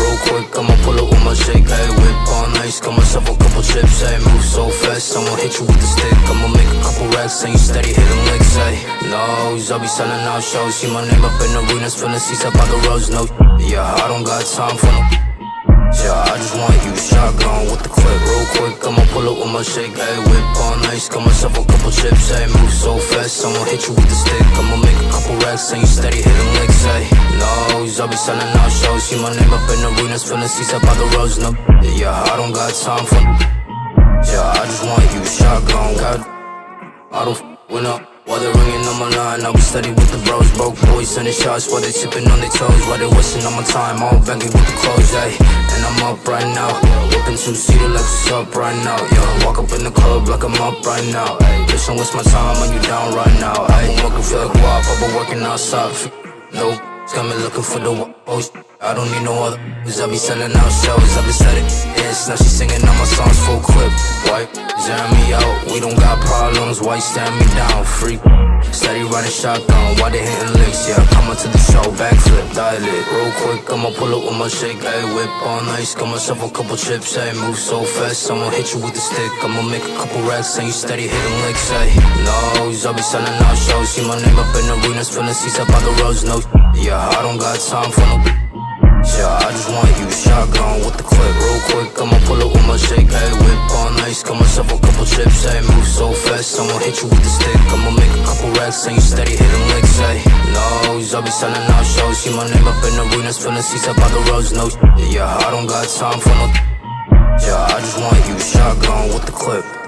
real quick, I'ma pull up with my shake Hey, whip on ice, got myself a couple chips Hey, move so fast, I'ma hit you with the stick I'ma make a couple racks and you steady hitting legs, Hey, no, I'll be selling out shows See my name up in the arenas, filling seats up by the roads No, yeah, I don't got time for no yeah, I just want you shotgun with the clip Real quick, I'ma pull up with my shake Hey, whip on ice, got myself a couple chips Hey, move so fast, I'ma hit you with the stick I'ma make a couple racks and you steady hitting legs, Hey, I'll be selling out shows. See my name up in the arenas, filling seats up by the roads, no. Yeah, I don't got time for. Yeah, I just want you shotgun. God, I don't f with up. While they're ringing on my line, I be steady with the bros Broke boys sending shots while they sipping on their toes While they wasting on my time, all baggy with the clothes, ayy And I'm up right now, whipping two-seater like what's up right now Yeah, walk up in the club like I'm up right now, ayy Bitch, don't waste my time when you down right now, ayy working, for the WAP, I've been working outside No, got me looking for the oh, I don't need no other. Cause I be selling out shows, I be selling hits Now she singing all my songs full clip. White, zero me out, we don't got problems. Why stand me down, freak Steady running shotgun, why they hitting licks, yeah. Coming to the show, backflip, dial it Real quick, I'ma pull up with my shake, ayy Whip on ice, got myself a couple chips, ayy Move so fast, I'ma hit you with the stick. I'ma make a couple racks, and you steady hitting licks, ayy Nose, I'll be selling out shows. See my name up in arenas, filling seats up by the roads, no Yeah, I don't got time for no yeah, I just want you shotgun with the clip. Real quick. I'ma pull up with my shake, hey, whip on ice. Got myself a couple chips, hey, move so fast. I'ma hit you with the stick. I'ma make a couple racks, and you steady hitting licks, hey. No, I'll be selling out shows. See my name up in the arenas, filling seats up by the roads, no. Yeah, I don't got time for no. Yeah, I just want you shotgun with the clip.